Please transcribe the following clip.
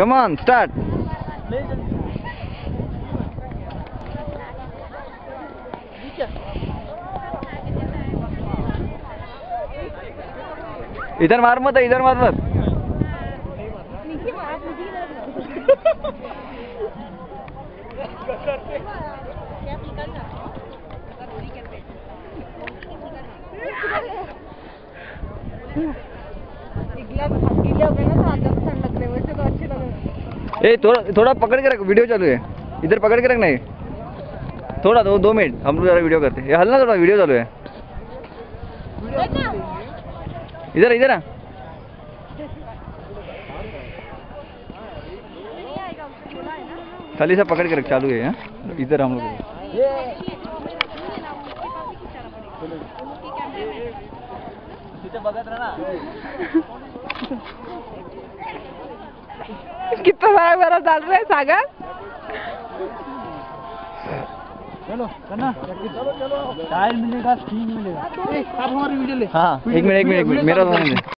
Come on start इधर मार मत इधर मार मत। गीले हो गए ना तो अंदर से ठंड लग रही है वैसे तो अच्छे लग रहे हैं ए, थोड़ा थोड़ा पकड़ के रख वीडियो चालू है। इधर पकड़ के रखना है। थोड़ा, दो दो मिनट हम लोग जरा वीडियो करते हैं। हलना थोड़ा वीडियो चालू है। इधर इधर आ। खाली सा पकड़ के रख, चालू है हाँ? इधर हम लोग कितना सारा बड़ा डाल रहा है सागर। चलो करना। चलो चलो टायर मिलेगा स्टीम मिलेगा। अब हमारी वीडियो ले। हाँ एक मिनट एक मिनट मेरा।